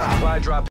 Supply drop.